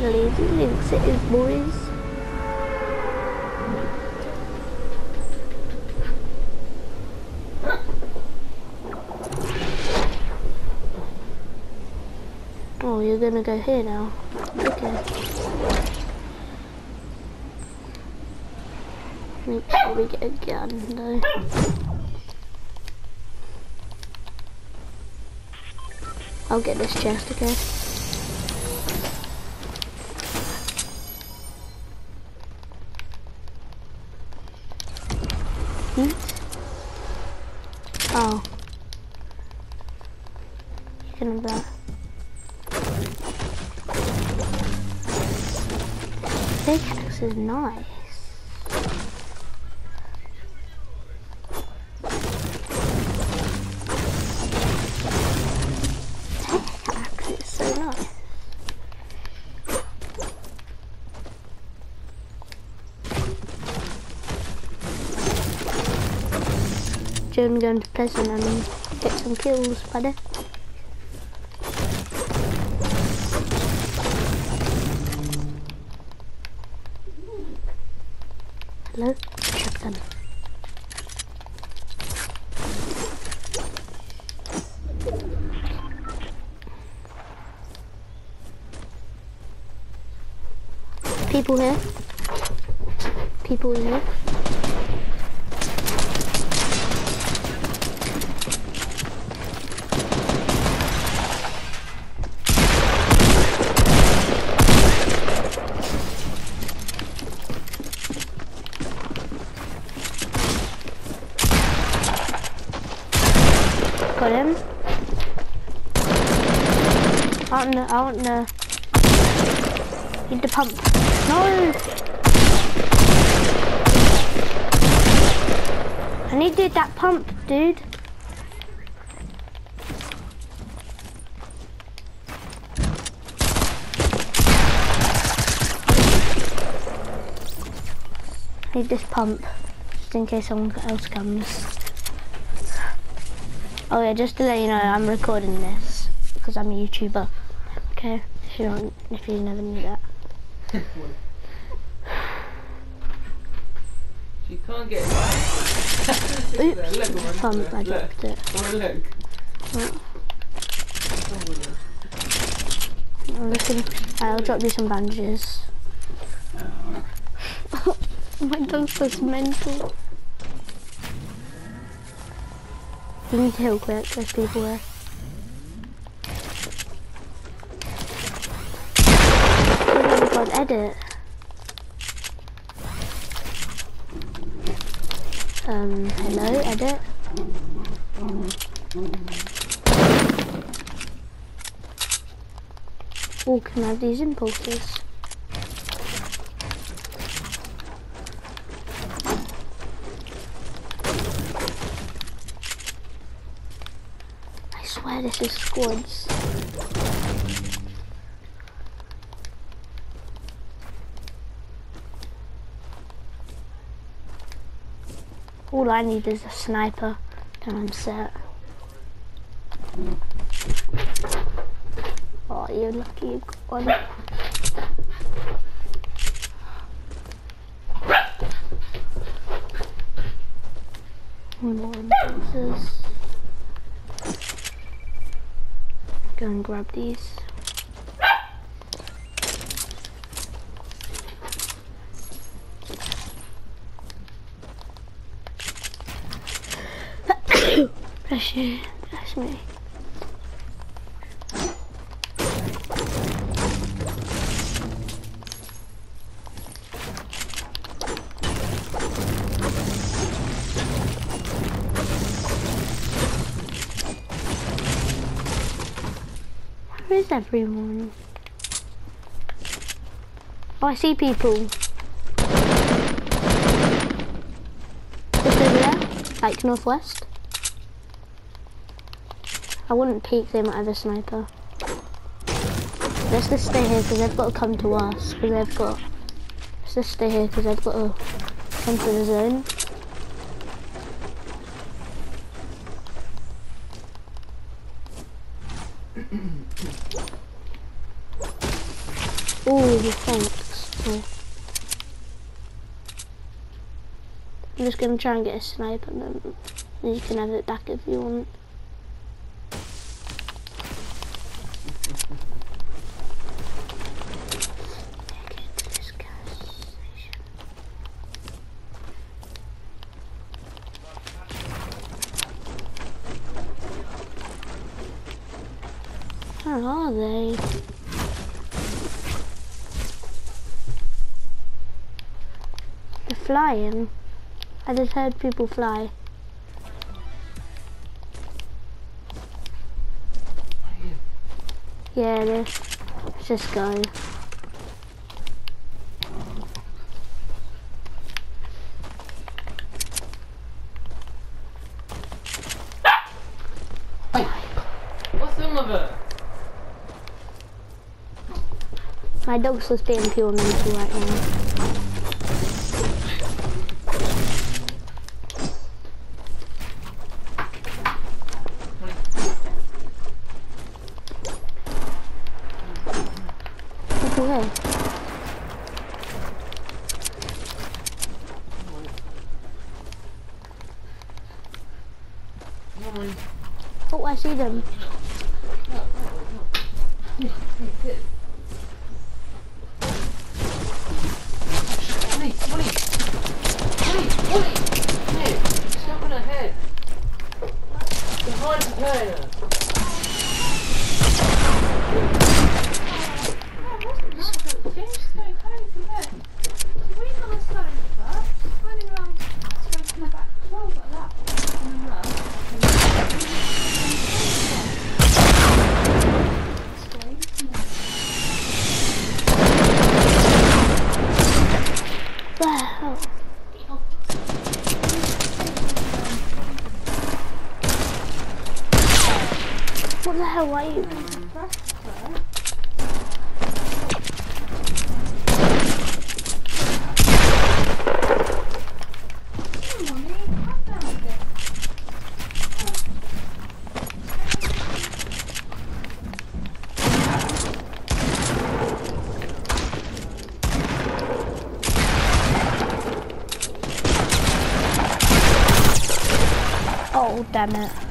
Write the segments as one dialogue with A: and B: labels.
A: Lazy links it is, boys. Oh, you're gonna go here now. Okay. Sure get a gun though. I'll get this chest, okay? Hmm? Oh. Can have that. Pickaxe is nice. Joan going to prison and get some kills, buddy. Hello? Shotgun. People here. People here. Got him. Want the, I the, pump. No! I needed that pump, dude. Need this pump, just in case someone else comes. Oh yeah, just to let you know, I'm recording this because I'm a YouTuber. Okay, if you don't, if you never knew that.
B: She can't get it.
A: Oops,
B: Look, look,
A: pump, I dropped it.
B: Oh, look.
A: Right,
B: Oh.
A: I'm looking. I'll drop you some bandages. Oh my dog's just mental. You need to heal quick, there's people there. God, edit. Um, hello, edit. Oh, can I have these impulses? I swear this is squads. All I need is a sniper, and I'm set. Oh, you're lucky you got one. More impulses. Go and grab these. You. That's me. Where is everyone? Oh, I see people. Just over there, like northwest. I wouldn't peek, they might have a sniper. Let's just stay here because they've got to come to us because they've got let's just stay here because I've got to come to the zone. Oh, thanks. Oh. I'm just gonna try and get a snipe and then you can have it back if you want. Get to this gas station. Where are they? They're flying. I just heard people fly. Yeah, let's just go.
B: What's wrong with her?
A: My dog's just being pure mental right now. Oh,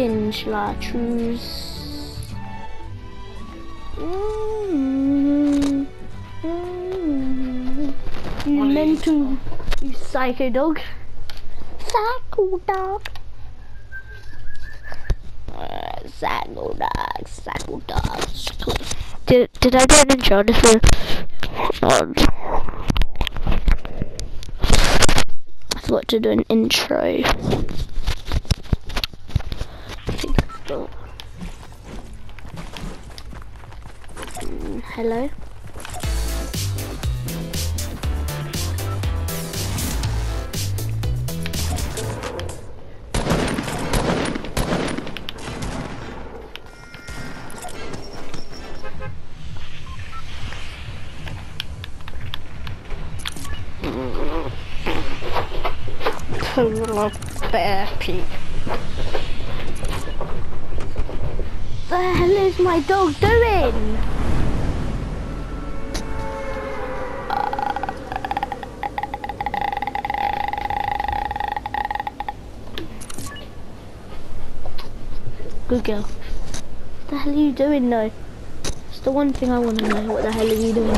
A: skin shall I choose? Mm, mm, You
B: What is-
A: mental, you psycho dog. Psycho dog. Uh, Psycho dog, psycho dog. Did, did I get an intro? This was I forgot to do an intro. Think Mm, hello? Total bear peep. The hell is my dog doing? Good girl. What the hell are you doing though? It's the one thing I want to know. What the hell are you doing?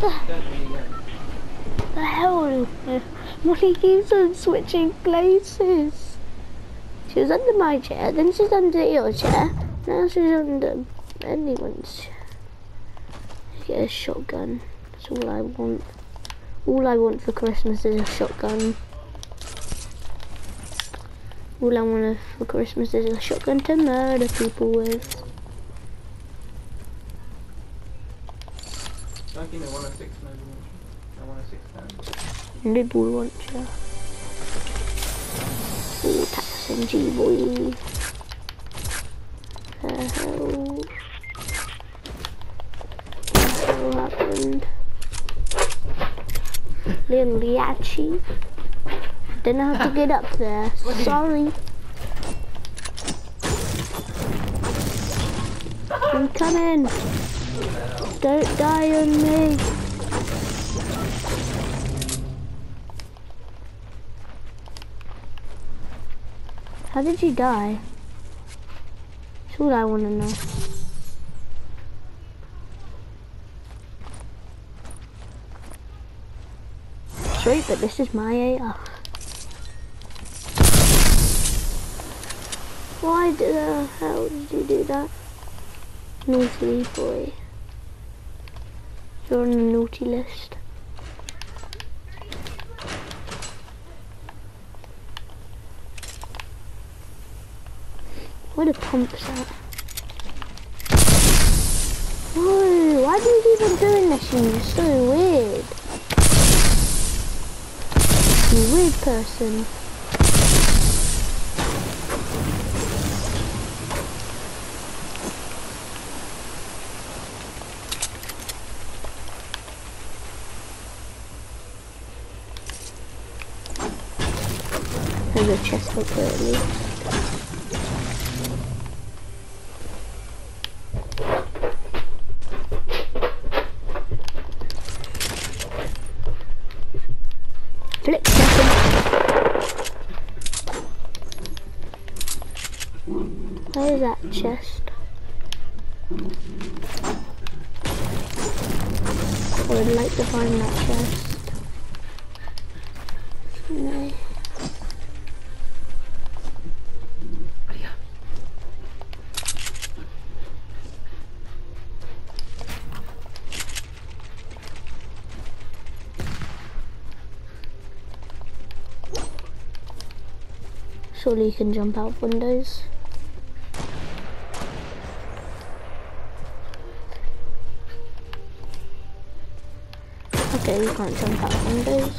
B: Go.
A: the hell? Molly keeps on switching places. She was under my chair, then she's under your chair, now she's under anyone's chair. Get a shotgun. That's all I want. All I want for Christmas is a shotgun. All I want for Christmas is a shotgun to murder people with.
B: Don't give me 106 maybe. No 106 pounds.
A: Nibble launcher. Ooh, tax G boy. Hell? What the hell happened? Little Yachi. Didn't have to get up there. Sorry. I'm coming. Don't die on me. How did you die? That's what I want to know. Sorry, but this is my AR. Why the hell did you do that? Naughty boy. You're on the naughty list. Where the pumps at? Whoa, why do you keep on doing this? You're so weird. You weird person. There's a chest up there Surely you can jump out windows. Okay, you can't jump out windows.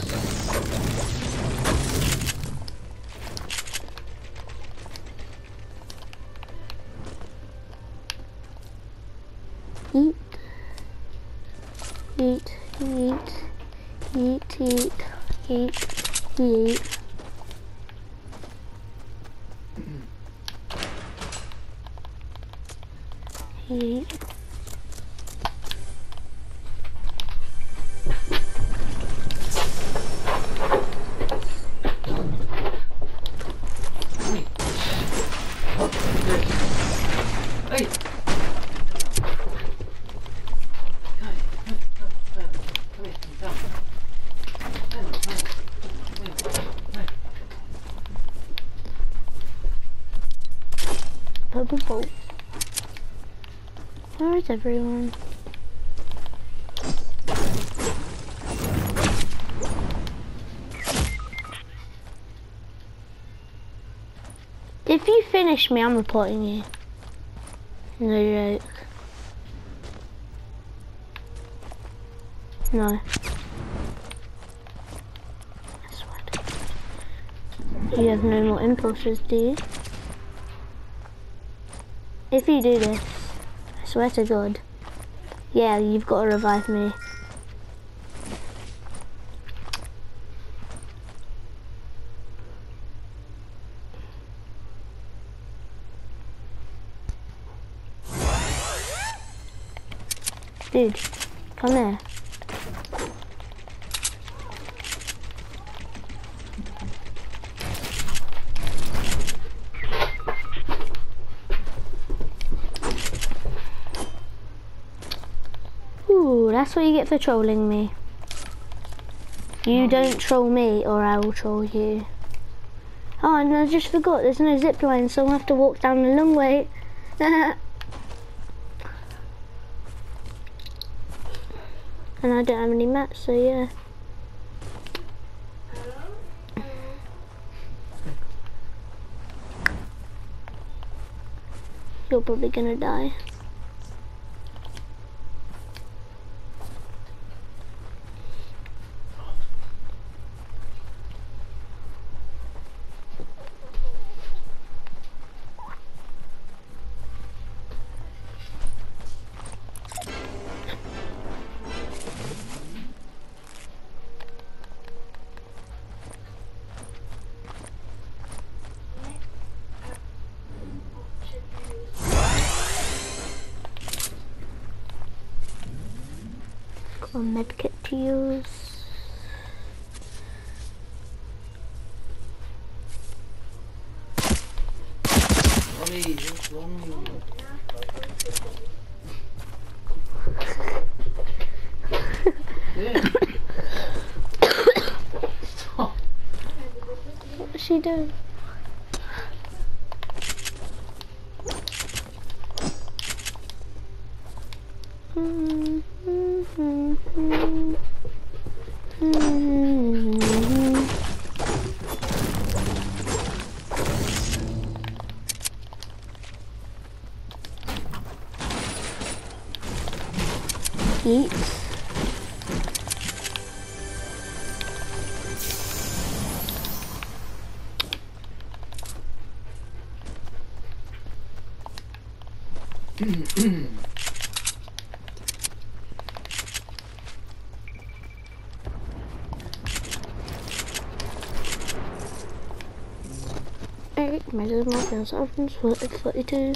A: Eat. Eat, eat, eat, eat, eat, eat. Purple boat. Where is everyone? If you finish me, I'm reporting you. No joke. No. You have no more impulses, do you? If you do this, I swear to God. Yeah, you've got to revive me. Dude, come here. Ooh. Ooh, that's what you get for trolling me. You don't troll me or I will troll you. Oh, and I just forgot, there's no zip line, so I'll have to walk down a long way. and I don't have any mats, so yeah. You're probably gonna die. She doing? Alright, measure myself in 42.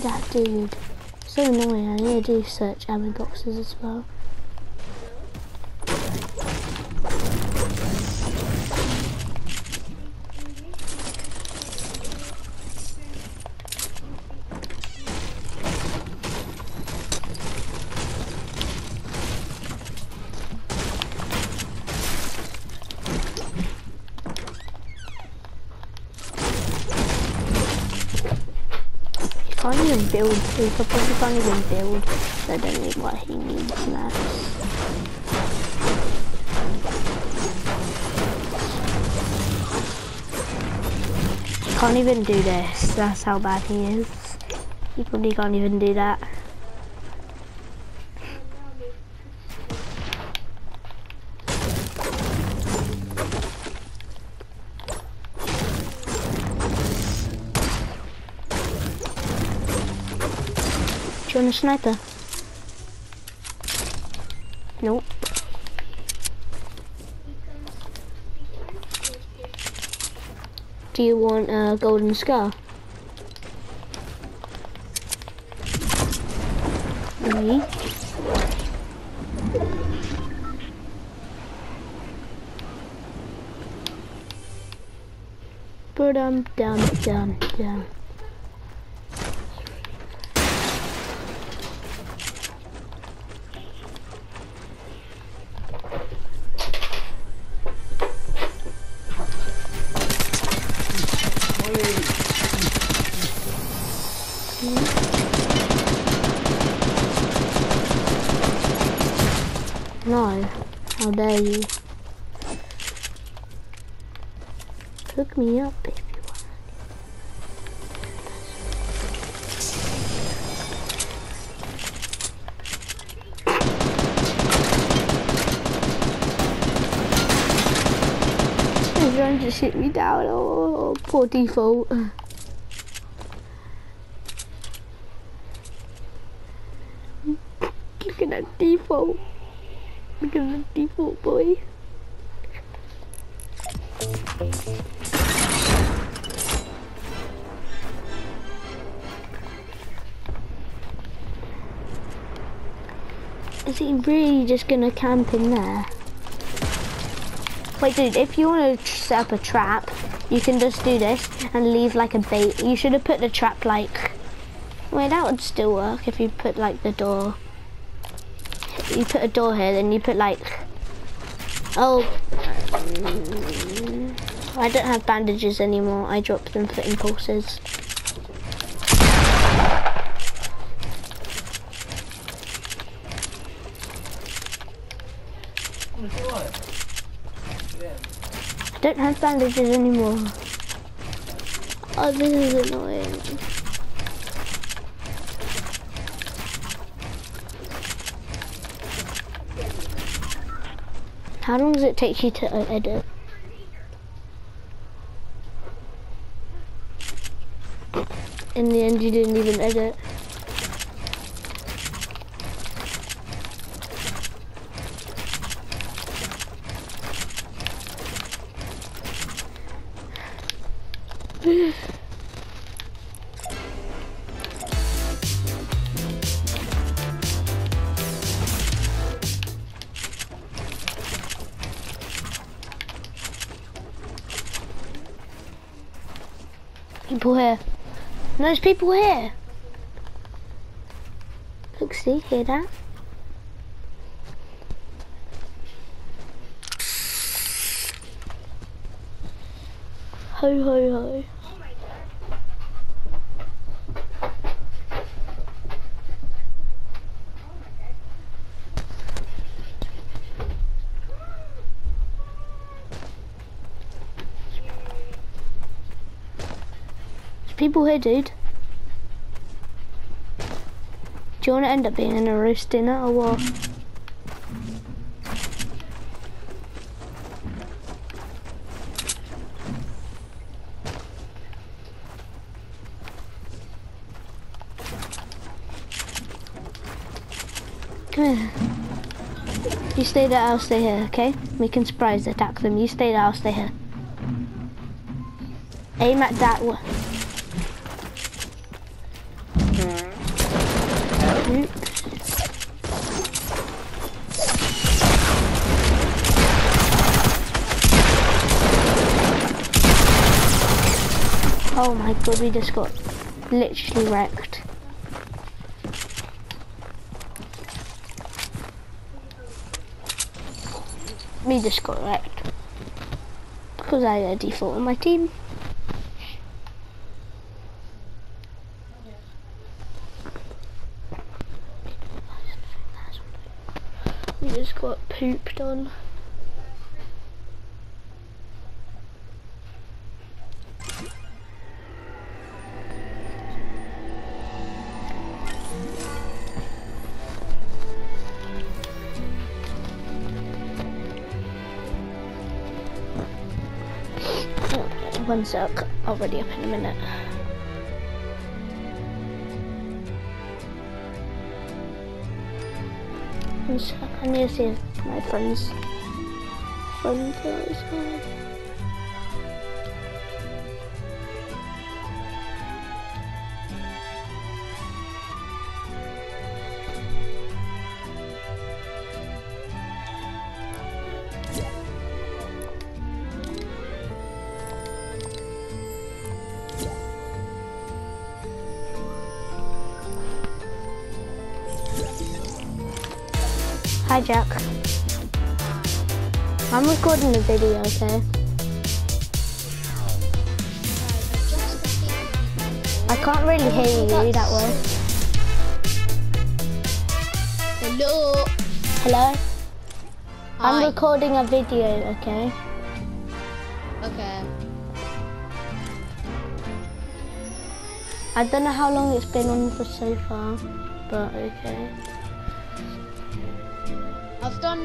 A: That dude. So annoying. I need to do search ammo boxes as well. He probably can't even build. I don't need what he needs. He can't even do this. That's how bad he is. He probably can't even do that. A sniper? Nope. Do you want a golden scar? Me? Dum dum dum. How dare you? Hook me up if you want. He's trying to shoot me down. Oh, poor default. Look at that default. Look at that default boy. Is he really just gonna camp in there? Wait, dude, if you want to set up a trap, you can just do this and leave like a bait. You should have put the trap like... Wait, that would still work if you put like the door. You put a door here, then you put like... Oh. mm, I don't have bandages anymore. I dropped them for impulses. I don't have bandages anymore. Oh, this is annoying. How long does it take you to uh, edit? In the end, you didn't even edit. There's people here. Look, see, hear that? Ho, ho, ho. People here, dude. Do you want to end up being in a roast dinner or what? Come here. You stay there, I'll stay here, okay? We can surprise attack them. You stay there, I'll stay here. Aim at that one. Oops. Oh my god, we just got literally wrecked. We just got wrecked. Because I had a default on my team. We just got pooped on. One sec, I'll ready up in a minute. One sec, I need to see if my friends friends are Hi Jack. I'm recording a video, okay? I can't really hear you that well.
C: Hello.
A: Hello? I'm recording a video, okay?
C: Okay.
A: I don't know how long it's been on for so far, but okay.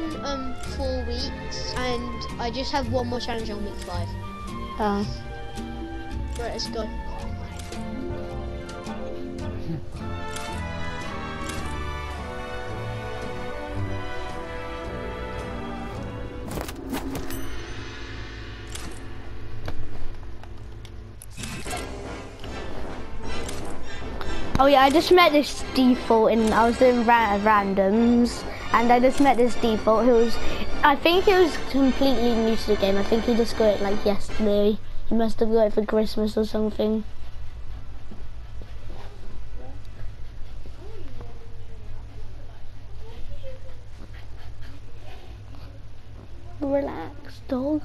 C: I've um four weeks and I just have one more challenge on week five.
A: Oh.
C: Right, let's go.
A: Oh yeah, I just met this default and I was doing ra- randoms and I just met this default who was, I think he was completely new to the game. I think he just got it like yesterday. He must have got it for Christmas or something. Relax, dog.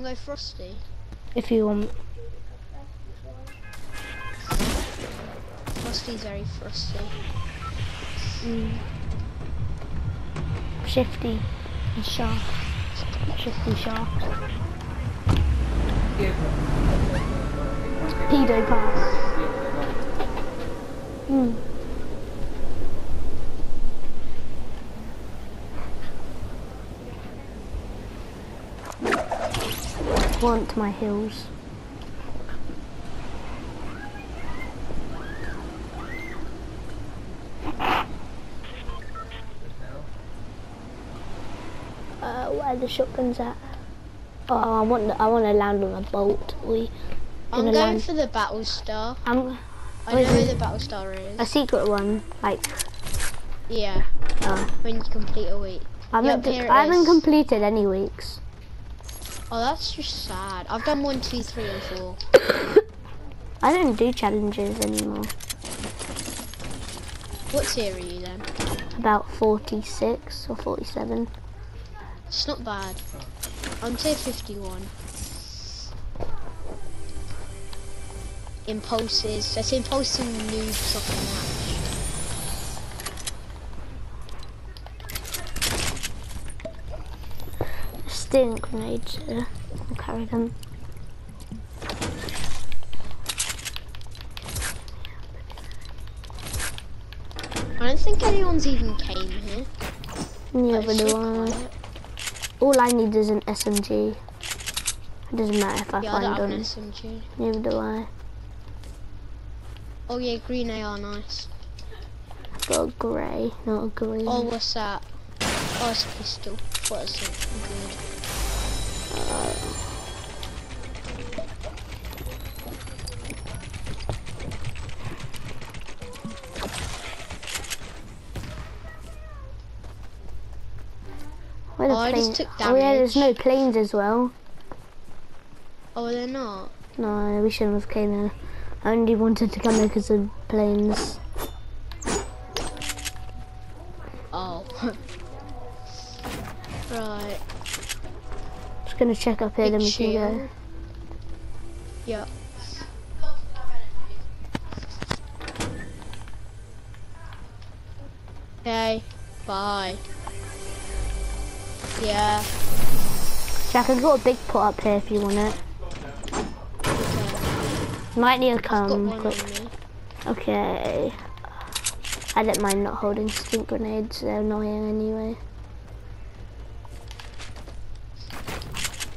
C: Want go Frosty?
A: If you want.
C: Frosty's very frosty.
A: Shifty and sharp. Shifty Shafts. Pedo pass. Hmm. Want my heels. Uh, where the shotguns at? Oh, I want the, I want to land on a bolt. We
C: I'm
A: Gonna land.
C: for the battle star.
A: I'm
C: I know where the battle star is.
A: a secret one. Like,
C: Yeah,
A: uh,
C: when you complete a week.
A: I haven't
C: Yep,
A: I haven't completed any weeks.
C: Oh, that's just sad. I've done one, two, three, and four.
A: I don't do challenges anymore.
C: What tier are you then?
A: About 46 or 47.
C: It's not bad. I'm tier 51. Impulses. That's impulse and noob soccer
A: Stink grenades. I'll carry them.
C: I don't think anyone's even came here.
A: Neither do I. All I need is an SMG. It doesn't matter if I
C: Yeah, I
A: find
C: an
A: one.
C: SMG.
A: Neither do I.
C: Oh yeah, green AR, nice.
A: I've got a grey, not a green.
C: Oh, what's that? Oh, it's a pistol. What is it? Good.
A: Where the
C: Oh, I just
A: plane-
C: took
A: Oh yeah, there's no planes as well.
C: Oh, they're not.
A: No, we shouldn't have came here. I only wanted to come here because of planes.
C: Oh. right.
A: Just gonna check up here,
C: Big
A: then we can go.
C: shield. Yep. Okay. Bye. Yeah.
A: Jack, I've got a big pot up here if you want it.
C: Okay.
A: Might need to come quick. Okay. I don't mind not holding stink grenades, they're annoying anyway.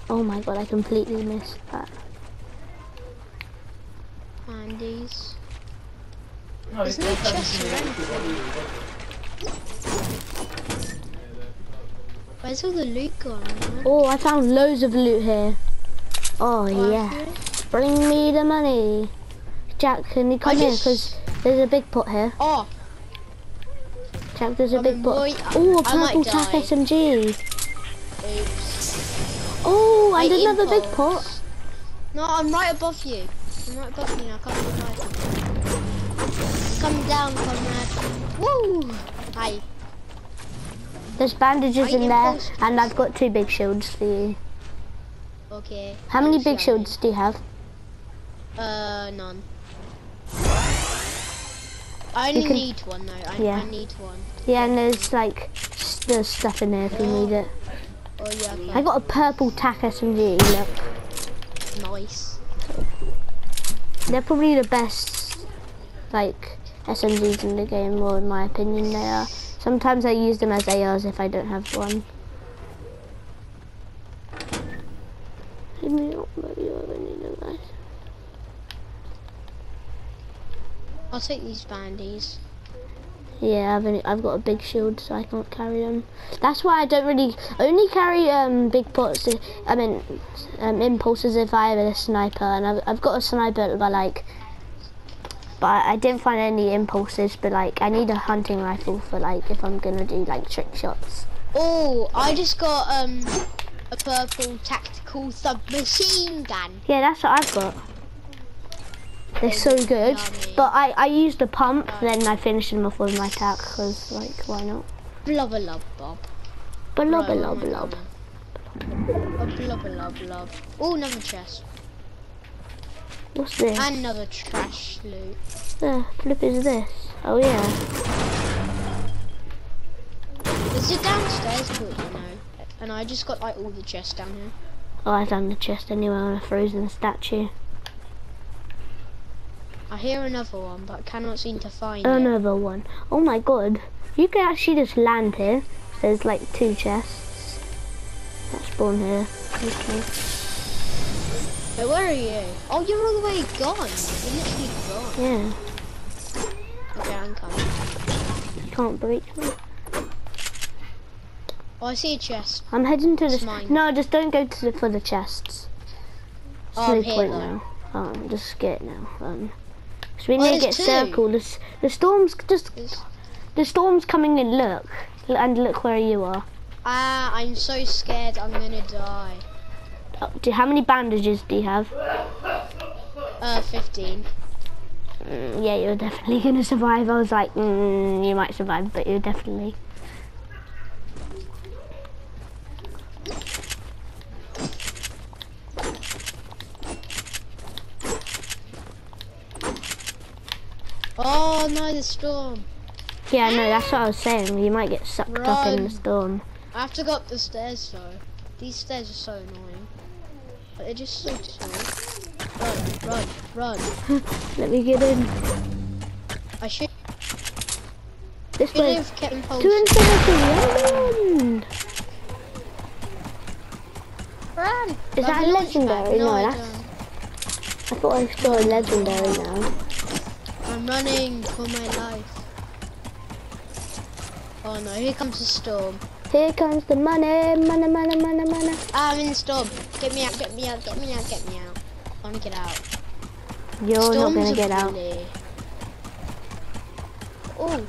A: Oh my god, I completely missed that.
C: Andy's.
B: No,
C: Isn't
B: it's
C: it
B: not
C: just Where's all the loot gone?
A: Oh, I found loads of loot here. Oh
C: Oh,
A: yeah. Bring me the money. Jack, can you come in? Because there's a big pot here.
C: Oh,
A: Jack, there's a
C: I'm
A: big pot. Oh, a
C: I
A: purple
C: die.
A: SMG.
C: oops.
A: Oh, and
C: Wait,
A: another big pot.
C: No, I'm right above you. I'm right above you now. Come on, Come down, comrade. Woo! Hi.
A: There's bandages in there, and I've got two big shields for you.
C: Okay.
A: How many big shields do you have?
C: Uh, none. I only
A: can-
C: need one though. I,
A: Yeah.
C: I need one.
A: Yeah, and there's like there's stuff in there if you need it.
C: Oh yeah, okay.
A: I got a purple tac SMG. Look,
C: nice.
A: they're probably the best, like SMGs in the game, or in my opinion, they are. Sometimes I use them as ARs if I don't have one. Hit me up, maybe I don't need them, guys.
C: I'll take these bandies.
A: Yeah, I've only, I've got a big shield, so I can't carry them. That's why I don't really I only carry um big pots. i- mean, um, impulses if I have a sniper, and I've I've got a sniper, but like, but I didn't find any impulses. But like, I need a hunting rifle for like if I'm gonna do like trick shots.
C: Oh, I just got um a purple tactical submachine gun.
A: Yeah, that's what I've got. They're so good,
C: Yummy.
A: but I I used the pump, then I finished them off with my tac, cause like why not?
C: Blubber lub bob.
A: But lob
C: Right,
A: lob
C: what am I
A: lob.
C: A blubber lub lub. Oh, another chest.
A: What's this?
C: Another trash loot.
A: The flip is this? Oh yeah.
C: There's a downstairs port, you know. And I just got like all the chests down here.
A: Oh, I found the chest anywhere on a frozen statue.
C: I hear another one, but I cannot seem to find it.
A: Another one. Oh my god. You can actually just land here. There's like two chests that spawn here. Okay.
C: Wait, where are you? Oh, you're all the way gone. You're literally gone.
A: Yeah.
C: Okay, I'm coming.
A: You can't breach me.
C: Oh, I see a chest.
A: I'm heading to
C: It's
A: the.
C: mine.
A: No, just don't go to the, for the chests. There's
C: Oh,
A: no
C: I'm here
A: point
C: though.
A: I'm just scared now. Um, so we
C: Oh,
A: need to get
C: two.
A: circle. The, the storm's just.
C: There's-
A: The storm's coming in. Look, and look where you are.
C: Ah, I'm so scared I'm gonna die.
A: Oh, do, how many bandages do you have?
C: Uh, 15.
A: Mm, yeah, you're definitely gonna survive. I was like, mm, you might survive, but you're definitely.
C: Oh no, the storm.
A: Yeah, no, that's what I was saying. You might get sucked up in the storm.
C: I have to go up the stairs though. These stairs are so annoying. But they're just so small. Run, run, run.
A: Let me get in.
C: I should,
A: This way.
C: kept
A: To
C: impulsion.
A: Run!
C: Run!
A: Is that
C: I've
A: legendary?
C: No,
A: No, that's-. I thought I saw a legendary now.
C: I'm running for my life. Oh no, here comes the storm.
A: Here comes the money, money, money, money, money.
C: Ah, I'm in the storm. Get me out, get me out, get me out, get me out. I wanna get out.
A: You're not gonna get out.
C: Oh.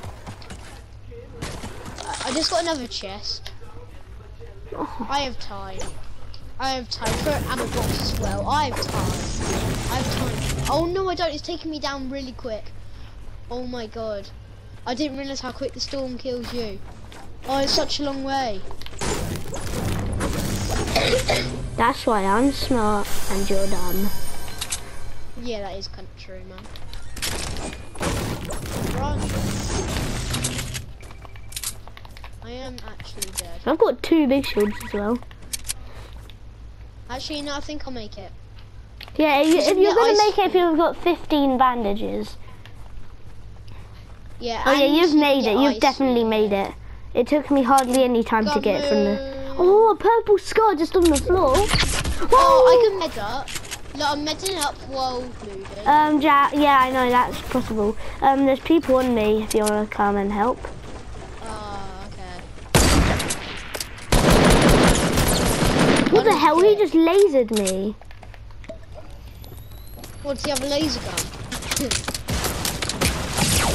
C: I- just got another chest.
A: Oh,
C: I have time. I have time for an ammo box as well. I have time. I have time. Oh no, I don't. It's taking me down really quick. Oh my god. I didn't realize how quick the storm kills you. Oh, it's such a long way.
A: That's why I'm smart and you're dumb.
C: Yeah, that is kind of true, man. Run. I am actually dead.
A: I've got two big shields as well.
C: Actually, no, I think I'll make it.
A: Yeah, if, you, if you're gonna make it, if you've got 15 bandages.
C: Yeah.
A: Oh yeah, you've made it. You've definitely made it. It took me hardly any time to get it from the. Oh, a purple scar just on the floor.
C: Oh, I can med up. No, I'm medding up while moving.
A: Um, ja- yeah, I know that's possible. Um, there's people on me if you want to come and help.
C: Oh, okay.
A: What the hell? He just lasered me.
C: What, does he have a laser gun?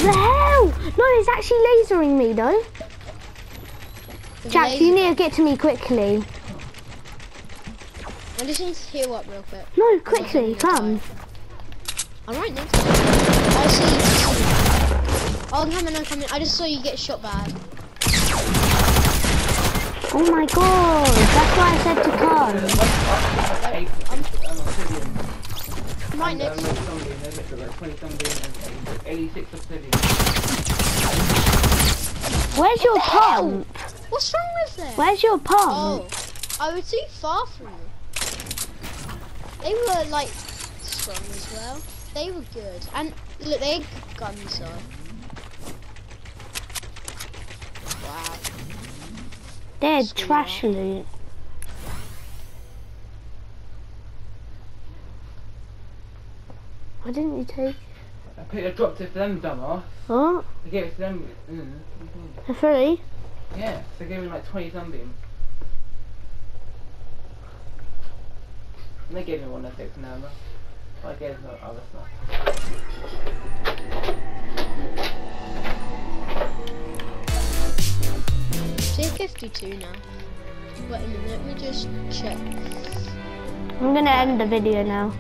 A: The hell? No, he's actually lasering me though.
C: With
A: Jack, you need to get to me quickly.
C: I just need to heal up real quick.
A: No, quickly, come.
C: die. I'm right next to you. I see you. I see you. Oh, I'm coming, I'm coming. I just saw you get shot bad.
A: Oh my god, that's why I said to come.
C: I'm-
B: I'm.
C: I'm right next to you.
B: something, there's like 20 something and 86 obsidian.
A: Where's your
C: the
A: pump?
C: What's wrong with it?
A: Where's your pump?
C: Oh. I was too far from them. They were like strong as well. They were good. And look, they had guns on. Wow.
A: They're
C: Sweet.
A: trash loot. Why didn't you take
B: I picked, I dropped it for them, dumbass.
A: what?
B: I gave it to them. Mm.
A: For free?
B: Yeah, they gave me like 20 sunbeams. And they gave me one of six now, but I gave them other stuff.
C: Say 52 now. Wait a minute, let me just check.
A: I'm gonna end the video now.